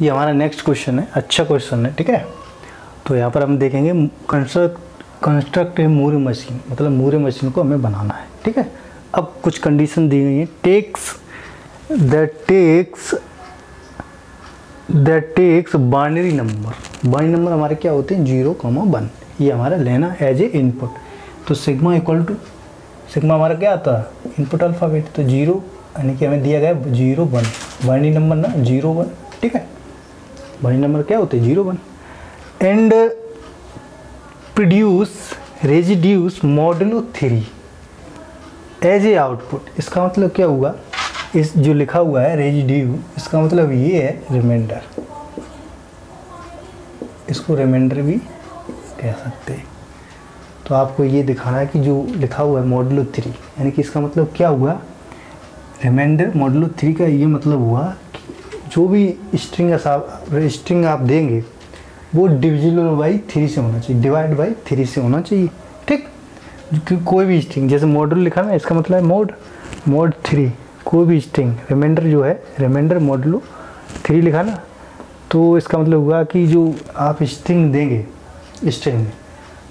ये हमारा next question है। अच्छा क्वेश्चन है, ठीक है? तो यहाँ पर हम देखेंगे construct construct a Moore machine. मतलब मूरे मशीन को हमें बनाना है, ठीक है? अब कुछ कंडीशन दी गई है। Takes that takes that takes binary number binary number हमारे क्या होते हैं? ज़ीरो कॉमा वन ये हमारा लेना एज ए इनपुट तो सिग्मा इक्वल टू सिग्मा हमारा क्या आता है? इनपुट अल्फ़ाबेट तो ज़ीरो यानी कि हमें दिया गया ज़ीरो वन बाइनरी नंबर ना ज़ीरो वन है बाइनरी नंबर क्या होते हैं? Zero one. And produce residues modulo three as a output इसका मतलब क्या हुआ? इस जो लिखा हुआ है रेजिड्यू इसका मतलब ये है रिमाइंडर इसको रिमाइंडर भी कह सकते हैं। तो आपको ये दिखाना है कि जो लिखा हुआ है मॉडलो थ्री यानी कि इसका मतलब क्या हुआ? रिमाइंडर मॉडलो थ्री का ये मतलब हुआ जो भी स्ट्रिंग स्ट्रिंग आप देंगे, वो डिविजिबल बाई थ्री से होना चाहिए डिवाइड बाई थ्री से होना चाहिए, ठीक? कोई भी स्ट्रिंग जैसे मॉडल लिखा ना, इसका मतलब है मोड मोड थ्री कोई भी स्ट्रिंग रिमाइंडर जो है रिमाइंडर मॉडलो थ्री लिखा ना तो इसका मतलब हुआ कि जो आप स्ट्रिंग देंगे स्ट्रिंग में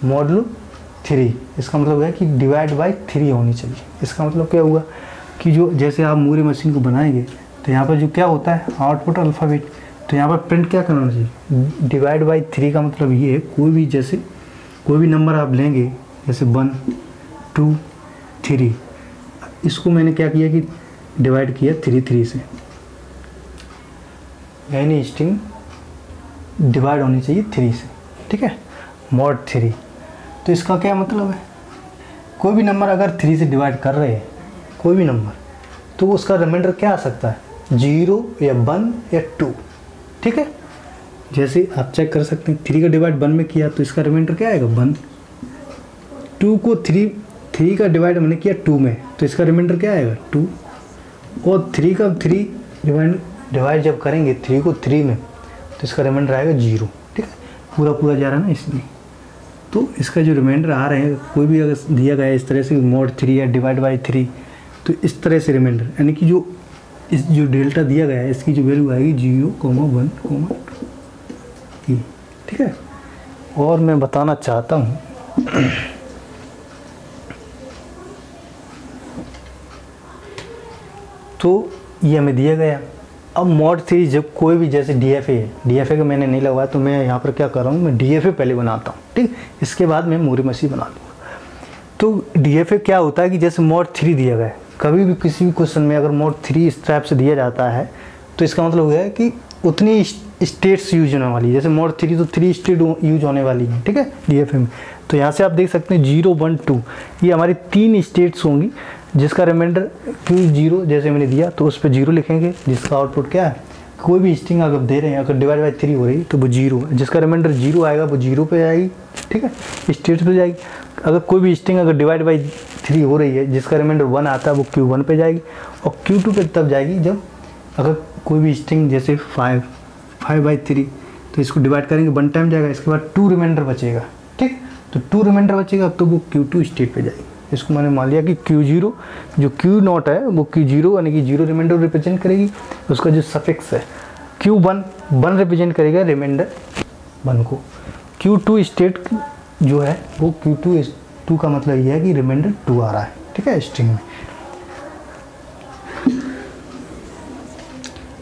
मॉडलो थ्री इसका मतलब है कि डिवाइड बाई थ्री होनी चाहिए। इसका मतलब क्या हुआ कि जो, जैसे आप मूरी मशीन को बनाएँगे तो यहाँ पर जो क्या होता है आउटपुट अल्फ़ाबेट तो यहाँ पर प्रिंट क्या करना चाहिए? डिवाइड बाई थ्री का मतलब ये है, कोई भी जैसे, कोई भी नंबर आप लेंगे, जैसे वन टू थ्री इसको मैंने क्या किया कि डिवाइड किया थ्री थ्री से। यानी स्ट्रिंग डिवाइड होनी चाहिए थ्री से, ठीक है? मॉड थ्री तो इसका क्या मतलब है? कोई भी नंबर अगर थ्री से डिवाइड कर रहे हैं, कोई भी नंबर तो उसका रिमाइंडर क्या आ सकता है? ज़ीरो या वन या टू। ठीक है? जैसे आप चेक कर सकते हैं थ्री का डिवाइड वन में किया तो इसका रिमाइंडर क्या आएगा? वन। टू को थ्री थ्री का डिवाइड मैंने किया टू में तो इसका रिमाइंडर क्या आएगा? टू। और थ्री का थ्री डिवाइड डिवाइड जब करेंगे थ्री को थ्री में तो इसका रिमाइंडर आएगा ज़ीरो। ठीक है? पूरा पूरा जा रहा है ना इसलिए तो इसका जो रिमाइंडर आ रहे हैं, कोई भी अगर दिया गया इस तरह से मोड थ्री या डिवाइड बाई थ्री तो इस तरह से रिमाइंडर यानी कि जो इस जो डेल्टा दिया गया है, इसकी जो वैल्यू आएगी zero comma one comma two ठीक है? और मैं बताना चाहता हूँ। तो ये हमें दिया गया। अब मॉड थ्री जब कोई भी, जैसे D F A D F A का मैंने नहीं लगवाया तो मैं यहाँ पर क्या कर रहा हूँ, मैं डी एफ़ ए पहले बनाता हूँ, ठीक? इसके बाद मैं मोरी मसी बना दूँगा। तो डी एफ़ ए क्या होता है कि जैसे मॉड थ्री दिया गया है कभी भी किसी भी क्वेश्चन में अगर मोड थ्री इस टाइप से दिया जाता है तो इसका मतलब है कि उतनी स्टेट्स यूज़ होने वाली जैसे मोड थ्री तो थ्री स्टेट यूज़ होने वाली है, ठीक है? डी एफ़ में तो यहाँ से आप देख सकते हैं ज़ीरो वन टू ये हमारी तीन स्टेट्स होंगी, जिसका रिमाइंडर क्यू ज़ीरो जैसे मैंने दिया तो उस पर ज़ीरो लिखेंगे, जिसका आउटपुट क्या है? कोई भी स्ट्रिंग अगर दे रहे हैं, अगर डिवाइड बाई थ्री हो रही तो वो ज़ीरो जिसका रिमाइंडर ज़ीरो आएगा, वो ज़ीरो पे जाएगी, ठीक है? स्टेट पे जाएगी। अगर कोई भी स्ट्रिंग अगर डिवाइड बाई थ्री हो रही है, जिसका रिमाइंडर वन आता है, वो क्यू वन पे जाएगी और क्यू टू पे तब जाएगी जब अगर कोई भी स्ट्रिंग जैसे फाइव फाइव बाई थ्री तो इसको डिवाइड करेंगे वन टाइम जाएगा, इसके बाद टू रिमाइंडर बचेगा, ठीक? तो टू रिमाइंडर बचेगा तो वो क्यू टू स्टेट पर जाएगी। इसको मैंने मान लिया कि क्यू ज़ीरो जो क्यू नॉट है, वो क्यू ज़ीरो यानी कि ज़ीरो रिमाइंडर रिप्रेजेंट करेगी, उसका जो सफिक्स है क्यू वन वन रिप्रेजेंट करेगा रिमाइंडर वन को। क्यू टू स्टेट जो है, वो क्यू टू टू का मतलब ये है कि रिमाइंडर टू आ रहा है, ठीक है स्ट्रिंग में।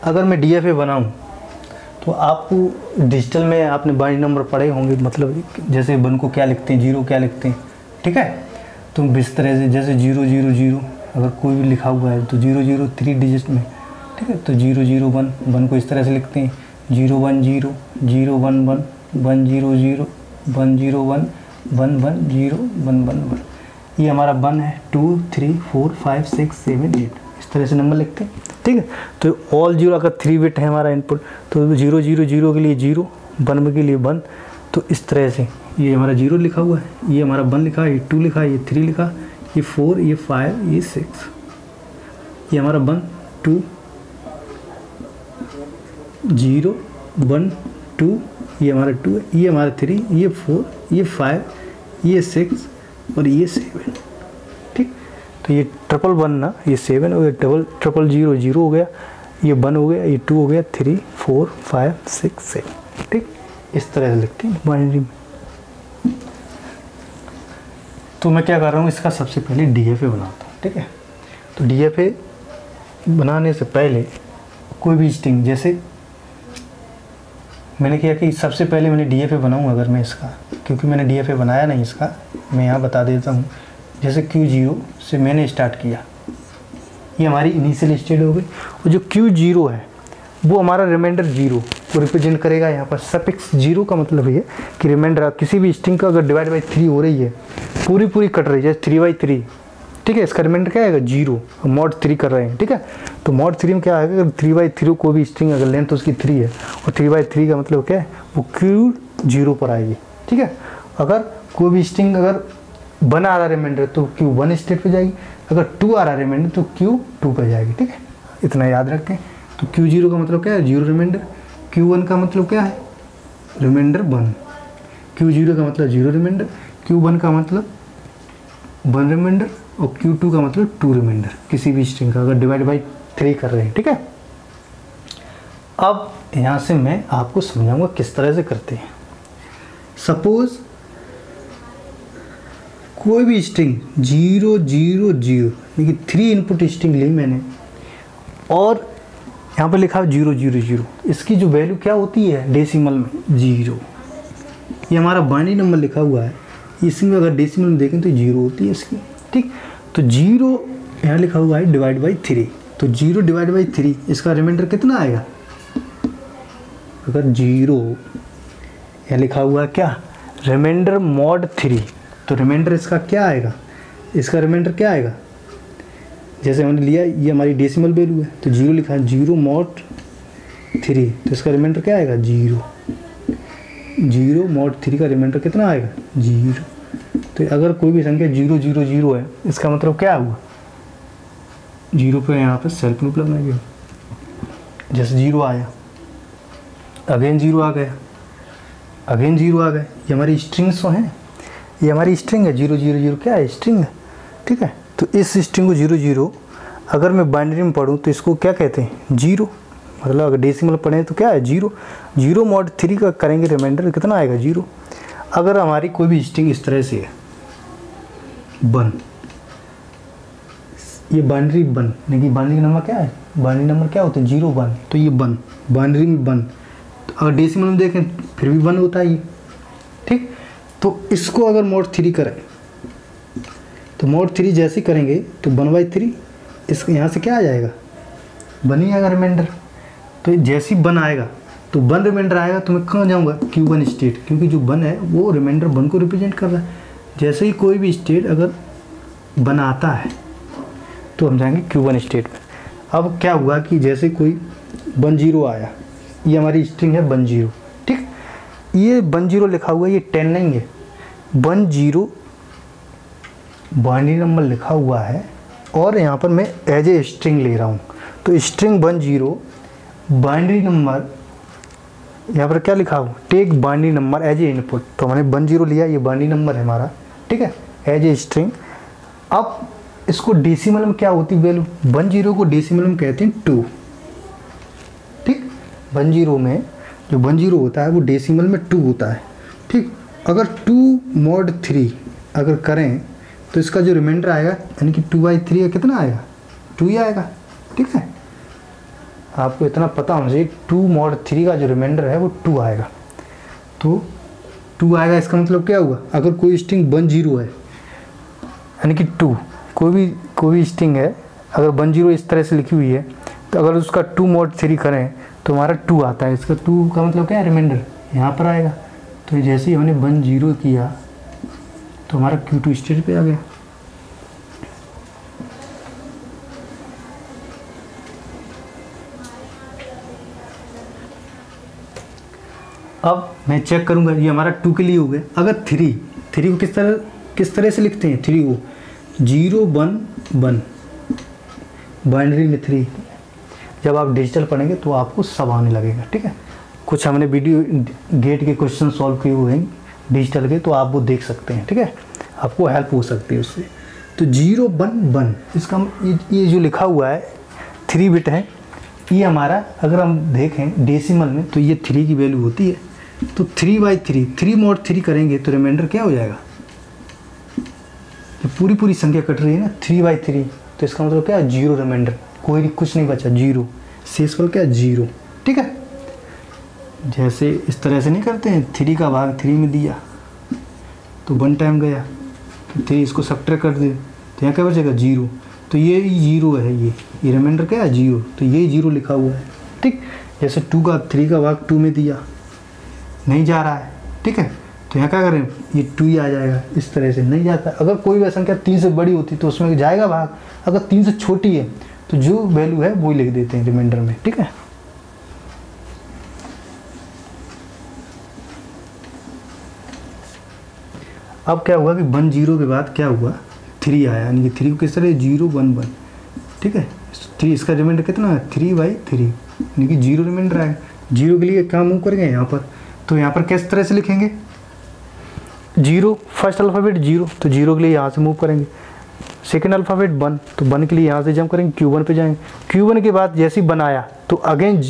अगर मैं डी एफ़ ए बनाऊँ तो आपको डिजिटल में आपने बाइंड नंबर पढ़े होंगे मतलब जैसे वन को क्या लिखते हैं ज़ीरो क्या लिखते हैं, ठीक है? तो इस तरह से जैसे ज़ीरो ज़ीरो ज़ीरो अगर कोई भी लिखा हुआ है तो ज़ीरो ज़ीरो थ्री डिजिट में, ठीक है? तो ज़ीरो ज़ीरो वन वन को इस तरह से लिखते हैं zero one zero zero one one one zero zero one zero one one one zero one one one ये हमारा वन है two three four five six seven eight इस तरह से नंबर लिखते हैं, ठीक है? तो ऑल ज़ीरो अगर थ्री बिट है हमारा इनपुट तो ज़ीरो ज़ीरो ज़ीरो के लिए ज़ीरो वन के लिए वन तो इस तरह से ये हमारा ज़ीरो लिखा हुआ है, ये हमारा वन लिखा है ये टू लिखा, ये थ्री लिखा, ये फोर ये फाइव ये सिक्स ये हमारा one two zero one two, ये हमारा टू है, ये हमारा थ्री ये फोर ये फाइव ये सिक्स और ये सेवन ठीक? तो ये ट्रिपल वन ना, ये सेवन हो गया डबल ट्रिपल ज़ीरो ज़ीरो हो गया, ये वन हो गया, ये टू हो गया three four five six seven ठीक? इस तरह से लिखते हैं बाइनरी में। तो मैं क्या कर रहा हूँ, इसका सबसे पहले डी एफ़ ए बनाता हूँ, ठीक है? तो डी एफ़ ए बनाने से पहले कोई भी स्ट्रिंग जैसे मैंने किया कि सबसे पहले मैंने डी एफ़ ए बनाऊँ अगर मैं इसका, क्योंकि मैंने डी एफ़ ए बनाया नहीं इसका, मैं यहाँ बता देता हूँ। जैसे क्यू ज़ीरो से मैंने स्टार्ट किया। ये हमारी इनिशियल स्टेट हो गई। और जो क्यू ज़ीरो है, वो हमारा रिमाइंडर ज़ीरो को रिप्रेजेंट करेगा यहाँ पर सपिक्स ज़ीरो का मतलब ये कि रिमाइंडर किसी भी स्ट्रिंग का अगर डिवाइड बाई थ्री हो रही है पूरी पूरी कट रही है जैसे थ्री बाई थ्री ठीक है इसका रिमाइंडर क्या आएगा ज़ीरो मॉड थ्री कर रहे हैं, ठीक है? तो मॉड थ्री में क्या आएगा अगर थ्री बाई थ्री को भी स्ट्रिंग अगर लेंथ तो उसकी थ्री है, और थ्री बाई थ्री का मतलब क्या है? वो क्यू ज़ीरो पर आएगी, ठीक है? अगर कोई भी स्ट्रिंग अगर वन आ रहा रिमाइंडर तो क्यू वन स्टेट पर जाएगी। अगर टू आ रहा रिमाइंडर तो क्यू टू पर जाएगी, ठीक है? इतना याद रखें। तो क्यू ज़ीरो का मतलब क्या है? ज़ीरो रिमाइंडर क्यू वन का मतलब क्या है? रिमाइंडर वन क्यू ज़ीरो का मतलब ज़ीरो रिमाइंडर क्यू वन का मतलब वन रिमाइंडर और क्यू टू का मतलब टू रिमाइंडर किसी भी स्ट्रिंग का, अगर डिवाइड बाई थ्री कर रहे हैं, ठीक है? अब यहाँ से मैं आपको समझाऊँगा किस तरह से करते हैं। सपोज़ कोई भी स्ट्रिंग ज़ीरो ज़ीरो ज़ीरो कि थ्री इनपुट स्ट्रिंग ली मैंने, और यहाँ पर लिखा है ज़ीरो ज़ीरो ज़ीरो इसकी जो वैल्यू क्या होती है डेसिमल में? ज़ीरो ये हमारा बाइनरी नंबर लिखा हुआ है इसमें अगर डेसिमल में देखें तो ज़ीरो होती है इसकी। ठीक? तो ज़ीरो, यहाँ लिखा हुआ है डिवाइड बाई थ्री तो ज़ीरो डिवाइड बाई थ्री इसका रिमाइंडर कितना आएगा? अगर ज़ीरो, यहाँ लिखा हुआ है क्या? रिमाइंडर मॉड थ्री तो रिमाइंडर इसका क्या आएगा? इसका रिमाइंडर क्या आएगा? जैसे हमने लिया, ये हमारी डेसिमल वैल्यू है तो ज़ीरो लिखा है, ज़ीरो मॉड थ्री तो इसका रिमाइंडर क्या आएगा? ज़ीरो. ज़ीरो मॉड थ्री का रिमाइंडर कितना आएगा? ज़ीरो. तो अगर कोई भी संख्या ज़ीरो ज़ीरो ज़ीरो है, इसका मतलब क्या हुआ? ज़ीरो पे यहाँ पे सेल्फ लगना गया। जैसे ज़ीरो आया अगेन ज़ीरो आ गया। अगेन ज़ीरो आ गए ये हमारी स्ट्रिंग्स तो हैं। ये हमारी स्ट्रिंग है। Zero zero zero. क्या है? स्ट्रिंग है। ठीक है? तो इस स्ट्रिंग को ज़ीरो ज़ीरो, अगर मैं बाइनरी में पढ़ूँ तो इसको क्या कहते हैं? ज़ीरो। मतलब अगर डेसिमल पढ़ें तो क्या है? ज़ीरो। ज़ीरो मॉड थ्री का करेंगे रिमाइंडर कितना आएगा? ज़ीरो। अगर हमारी कोई भी स्ट्रिंग इस तरह से है बन ये बाइनरी बन यानी बाइनरी नंबर क्या है? बाइनरी नंबर क्या होता है? ज़ीरो वन तो ये बन बाइनरी में बन तो अगर डेसिमल में देखें, फिर भी वन होता है ये। ठीक? तो इसको अगर मोड थ्री करें तो मोड थ्री जैसे करेंगे तो वन बाई थ्री इस यहाँ से क्या आ जाएगा? बन ही आएगा रिमाइंडर तो जैसे ही वन आएगा तो वन रिमाइंडर आएगा तो मैं कहाँ जाऊँगा? क्यू वन स्टेट क्योंकि जो वन है, वो रिमाइंडर वन को रिप्रेजेंट कर रहा है। जैसे ही कोई भी स्टेट अगर बनाता है तो हम जाएँगे क्यू वन स्टेट में अब क्या हुआ कि जैसे कोई वन ज़ीरो आया, ये हमारी स्ट्रिंग है वन ज़ीरो ठीक? ये वन ज़ीरो लिखा हुआ है, ये टेन नहीं है। वन ज़ीरो बाइनरी नंबर लिखा हुआ है, और यहाँ पर मैं एज ए स्ट्रिंग ले रहा हूँ। तो string one zero binary number, यहाँ पर क्या लिखा हो take binary number as a input तो हमने वन ज़ीरो लिया, ये बाइनरी नंबर है हमारा। ठीक है? एज ए स्ट्रिंग अब इसको डेसिमल में क्या होती वैल्यू वन ज़ीरो को डेसिमल में कहते हैं टू ठीक? वन ज़ीरो में जो वन ज़ीरो होता है, वो डेसिमल में टू होता है। ठीक? अगर टू मॉड थ्री अगर करें तो इसका जो रिमाइंडर आएगा, यानी कि टू बाई थ्री कितना आएगा? टू ही आएगा। ठीक है? आपको इतना पता होना चाहिए टू मॉड थ्री का जो रिमाइंडर है, वो टू आएगा। तो टू आएगा, इसका मतलब क्या हुआ? अगर कोई स्ट्रिंग वन ज़ीरो है, यानी कि टू कोई भी कोई भी स्ट्रिंग है, अगर वन ज़ीरो इस तरह से लिखी हुई है तो अगर उसका टू मोड थ्री करें तो हमारा टू आता है। इसका टू का मतलब क्या है? रिमाइंडर यहाँ पर आएगा। तो जैसे ही हमने वन ज़ीरो किया तो हमारा क्यू टू स्टेज पर आ गया। अब मैं चेक करूँगा ये हमारा टू के लिए हो गया अगर थ्री थ्री को किस तरह किस तरह से लिखते हैं? थ्री को। Zero one one. बाइनरी में थ्री जब आप डिजिटल पढ़ेंगे तो आपको सब आने लगेगा ठीक है? कुछ हमने वीडियो गेट के क्वेश्चन सॉल्व किए हुए हैं डिजिटल के तो आप वो देख सकते हैं ठीक है? आपको हेल्प हो सकती है उससे। तो ज़ीरो वन वन। इसका ये, ये जो लिखा हुआ है थ्री बिट है ये हमारा अगर हम देखें डेसिमल में तो ये थ्री की वैल्यू होती है। तो three by three three mod three करेंगे तो रिमाइंडर क्या हो जाएगा? ये पूरी पूरी संख्या कट रही है ना थ्री बाई थ्री तो इसका मतलब क्या? ज़ीरो रिमाइंडर कोई कुछ नहीं बचा ज़ीरो शेषफल क्या? ज़ीरो ठीक है? जैसे इस तरह से नहीं करते हैं थ्री का भाग थ्री में दिया तो वन टाइम गया तो थ्री इसको सब्ट्रैक्ट कर दे तो यहाँ क्या बचेगा? ज़ीरो तो ये ज़ीरो है, ये। ये रिमाइंडर क्या है? ज़ीरो तो ये ज़ीरो लिखा हुआ है। ठीक? जैसे टू का थ्री का भाग टू में दिया नहीं जा रहा है। ठीक है? तो यहाँ क्या करें? ये टू ही आ जाएगा। इस तरह से नहीं जाता। अगर कोई भी संख्या तीन से बड़ी होती तो उसमें जाएगा भाग। अगर तीन से छोटी है तो जो वैल्यू है वो लिख देते हैं रिमाइंडर में। ठीक है? अब क्या हुआ कि वन ज़ीरो के बाद क्या हुआ? थ्री आया। यानी कि थ्री को किस तरह? ज़ीरो वन वन ठीक है? थ्री इसका रिमाइंडर कितना है? थ्री बाई थ्री यानी कि ज़ीरो रिमाइंडर आएगा ज़ीरो के लिए क्या मूव करेंगे? यहाँ पर तो यहाँ पर किस तरह से लिखेंगे? ज़ीरो फ़र्स्ट अल्फ़ाबेट ज़ीरो तो ज़ीरो के लिए यहाँ से मूव करेंगे। सेकेंड अल्फ़ाबेट वन तो वन के लिए यहाँ से जंप करेंगे क्यू वन पर जाएँगे। क्यू वन के बाद जैसे ही बनाया तो अगेन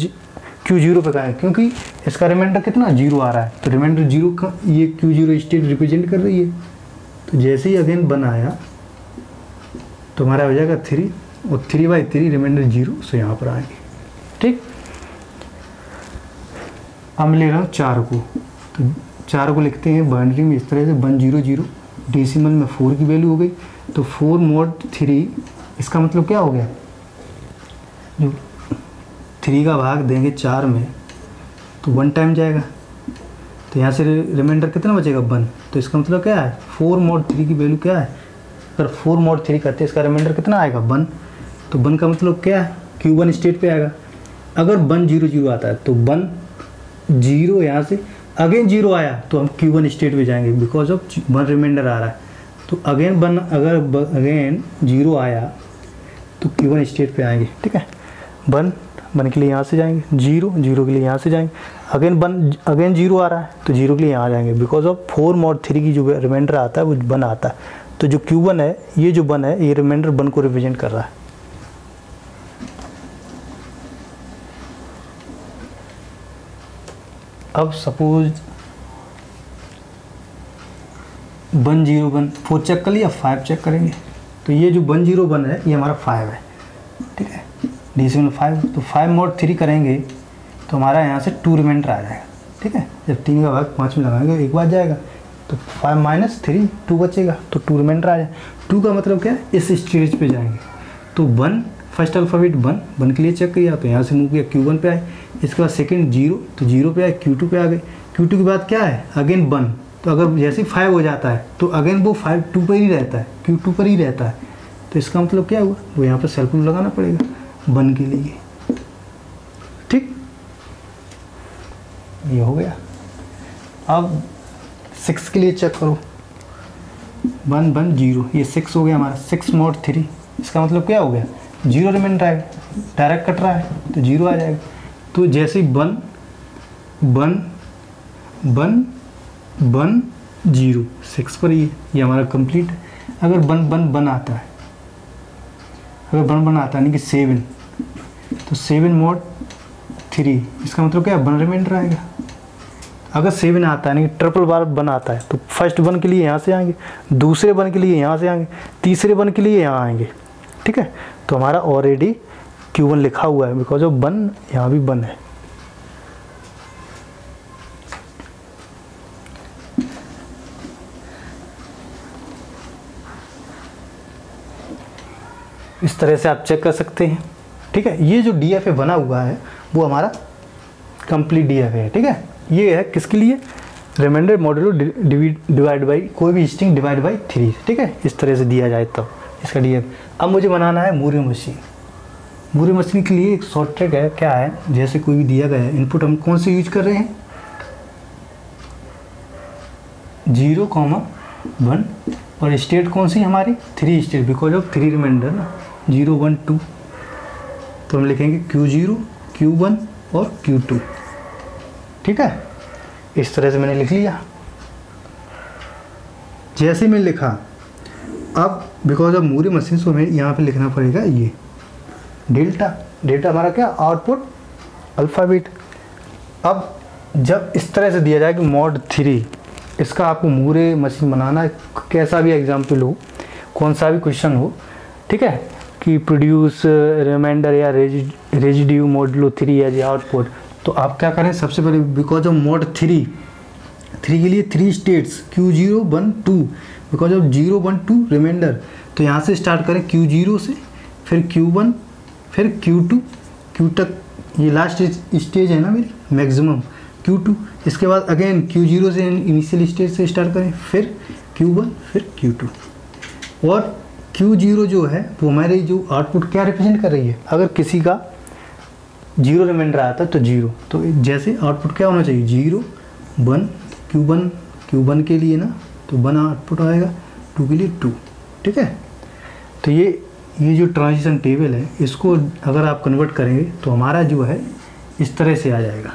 क्यू ज़ीरो पर कहा क्योंकि इसका रिमाइंडर कितना? ज़ीरो आ रहा है। तो रिमाइंडर ज़ीरो का, ये क्यू ज़ीरो स्टेट रिप्रेजेंट कर रही है। तो जैसे ही अगेन बनाया तो हमारा हो जाएगा थ्री और three by three reminder zero so यहाँ पर आएँगे। ठीक? अब ले रहा चार को। तो चार को लिखते हैं बाइनरी में इस तरह से वन ज़ीरो ज़ीरो डेसिमल में फोर की वैल्यू हो गई। तो फोर मोड थ्री इसका मतलब क्या हो गया? जो थ्री का भाग देंगे चार में तो वन टाइम जाएगा। तो यहाँ से रिमाइंडर कितना बचेगा? वन तो इसका मतलब क्या है? फोर मोड थ्री की वैल्यू क्या है? अगर फोर मोड थ्री करते हैं, इसका रिमाइंडर कितना आएगा? वन तो वन का मतलब क्या है? क्यू वन स्टेट पे आएगा। अगर वन ज़ीरो ज़ीरो आता है तो वन ज़ीरो यहाँ से। अगेन ज़ीरो आया तो हम क्यू वन स्टेट पे जाएँगे बिकॉज़ ऑफ़ वन रिमाइंडर आ रहा है। तो अगेन वन अगर अगेन ज़ीरो आया तो क्यू वन स्टेट पे आएँगे, ठीक है? वन वन के लिए यहाँ से जाएँगे। ज़ीरो ज़ीरो के लिए यहाँ से जाएँगे। अगेन वन अगेन ज़ीरो आ रहा है तो ज़ीरो के लिए यहाँ जाएँगे। Because of four mod three की जो रिमाइंडर आता है, वो वन आता है। तो जो क्यू वन है, ये जो वन है, ये रिमाइंडर वन को रिप्रेजेंट कर रहा है। अब suppose one zero one four check कर लिया फाइव चेक करेंगे। तो ये जो वन ज़ीरो वन है, ये हमारा फाइव है, ठीक है? डिसिमल फाइव तो फाइव मोड थ्री करेंगे तो हमारा यहाँ से टू रिमाइंडर आ जाएगा, ठीक है? जब तीन का भाग पाँच में लगाएँगे, एक बार जाएगा तो फाइव माइनस थ्री टू बचेगा तो टू रिमाइंडर आ जाए। टू का मतलब क्या है? इस स्टेज पे जाएँगे। तो one first alphabet one one के लिए चेक किया तो यहाँ से मूव किया क्यू वन पे आए, इसके बाद सेकंड ज़ीरो तो ज़ीरो पे आए क्यू टू पे आ गए। क्यू टू के बाद क्या है? अगेन वन तो अगर जैसे ही फाइव हो जाता है तो अगेन वो फाइव टू पर ही रहता है क्यू टू पर ही रहता है। तो इसका मतलब क्या हुआ? वो यहाँ पर सेल्फ लगाना पड़ेगा वन के लिए। ठीक? ये हो गया। अब सिक्स के लिए चेक करो। वन वन ज़ीरो ये सिक्स हो गया हमारा सिक्स मोड थ्री इसका मतलब क्या हो गया? ज़ीरो रिमाइंडर आएगा डायरेक्ट कट रहा है तो ज़ीरो आ जाएगा। तो जैसे ही one one one one zero six पर ये ये हमारा कंप्लीट है। अगर वन वन वन आता है, अगर वन वन आता है, यानी कि सेवन तो सेवन मोड थ्री इसका मतलब क्या वन रिमाइंडर आएगा अगर सेवन आता है, यानी कि ट्रिपल बार वन आता है तो फ़र्स्ट वन के लिए यहाँ से आएँगे, दूसरे वन के लिए यहाँ से आएँगे, तीसरे वन के लिए यहाँ आएँगे। ठीक है? तो हमारा ऑलरेडी क्यू वन लिखा हुआ है बिकॉज़ ऑफ़ वन यहाँ भी बन है। इस तरह से आप चेक कर सकते हैं, ठीक है? ये जो डी एफ़ ए बना हुआ है, वो हमारा कंप्लीट डी एफ़ ए है, ठीक है? ये है किसके लिए? रिमाइंडर मॉडल डिवाइड बाई कोई भी स्ट्रिंग डिवाइड बाई थ्री ठीक है? इस तरह से दिया जाए तब इसका डीएफ अब मुझे बनाना है मूरी मशीन। मूरी मशीन के लिए एक शॉर्ट ट्रैक है, क्या है? जैसे कोई भी दिया गया है। इनपुट हम कौन से यूज़ कर रहे हैं? ज़ीरो कॉमा वन और स्टेट कौन सी हमारी? Three state because of three reminder ना। ज़ीरो वन टू तो हम लिखेंगे क्यू ज़ीरो क्यू वन और क्यू टू ठीक है? इस तरह से मैंने लिख लिया। जैसे मैं लिखा, अब बिकॉज़ ऑफ़ मूरी मशीन को हमें यहाँ पे लिखना पड़ेगा ये। डेल्टा डेल्टा हमारा क्या? आउटपुट अल्फ़ाबीट अब जब इस तरह से दिया जाए कि मॉड थ्री इसका आपको मूरे मशीन बनाना कैसा भी एग्ज़ाम्पल हो, कौन सा भी क्वेश्चन हो, ठीक है? कि प्रोड्यूस रिमाइंडर या residue modulo three as output तो आप क्या करें? सबसे पहले because of mod three three के लिए three states Q zero one two because of zero one two reminder तो यहाँ से स्टार्ट करें क्यू ज़ीरो से, फिर क्यू वन फिर क्यू टू क्यू तक ये लास्ट स्टेज है ना मेरी मैक्सिमम क्यू टू इसके बाद अगेन क्यू ज़ीरो से इनिशियल स्टेज से स्टार्ट करें, फिर क्यू वन फिर क्यू टू और क्यू ज़ीरो जो है, वो हमारे जो आउटपुट क्या रिप्रेजेंट कर रही है? अगर किसी का ज़ीरो रिमाइंडर आता है तो ज़ीरो तो जैसे आउटपुट क्या होना चाहिए? Zero one Q one Q one के लिए ना तो वन आउटपुट आएगा टू के लिए टू ठीक है? तो ये ये जो ट्रांजिशन टेबल है, इसको अगर आप कन्वर्ट करेंगे तो हमारा जो है, इस तरह से आ जाएगा,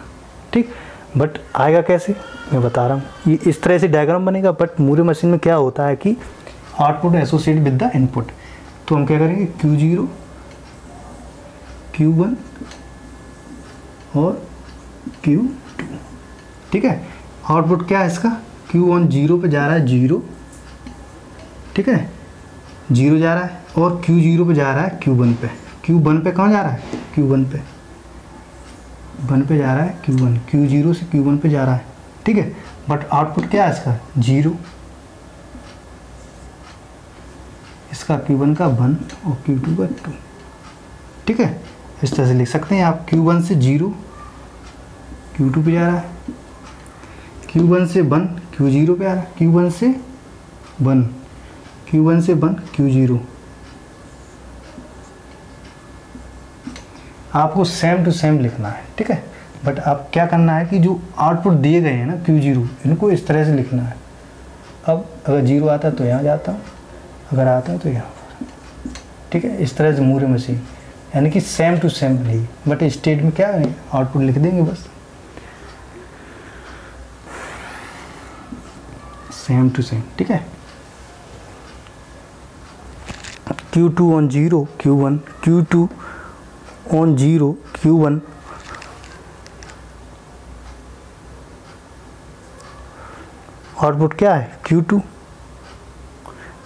ठीक? बट आएगा कैसे? मैं बता रहा हूँ। ये इस तरह से डायग्राम बनेगा बट मूरे मशीन में क्या होता है कि output associate with the input तो हम क्या करेंगे? क्यू ज़ीरो क्यू वन और क्यू टू ठीक है? आउटपुट क्या है इसका? क्यू वन ज़ीरो पे जा रहा है ज़ीरो ठीक है? ज़ीरो जा रहा है और क्यू ज़ीरो पे जा रहा है क्यू वन पे। क्यू वन पे कहाँ जा रहा है? क्यू वन पे। वन पे जा रहा है क्यू वन क्यू ज़ीरो से क्यू वन पे जा रहा है, ठीक है? बट आउटपुट क्या है इसका? ज़ीरो इसका क्यू वन का वन और क्यू टू का टू ठीक है? इस तरह से लिख सकते हैं आप। क्यू वन से ज़ीरो क्यू टू पे जा रहा है। क्यू वन से वन क्यू ज़ीरो पे आ रहा है। क्यू वन से वन क्यू वन से वन क्यू ज़ीरो आपको सेम टू सेम लिखना है, ठीक है? बट आप क्या करना है कि जो आउटपुट दिए गए हैं ना क्यू ज़ीरो इनको इस तरह से लिखना है। अब अगर ज़ीरो आता है तो यहाँ जाता हूँ, अगर आता है तो यहाँ ठीक है? इस तरह से मूरे मशीन। यानी कि सेम टू सेम नहीं बट स्टेट में क्या आउटपुट लिख देंगे बस। सेम टू सेम ठीक है? Q two on zero Q one Q two on zero Q one output क्या है? Q two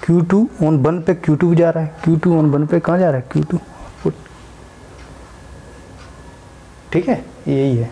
Q two on one पे क्यू टू जा रहा है। क्यू टू ऑन वन पे कहाँ जा रहा है? क्यू टू आउटपुट ठीक है? यही है।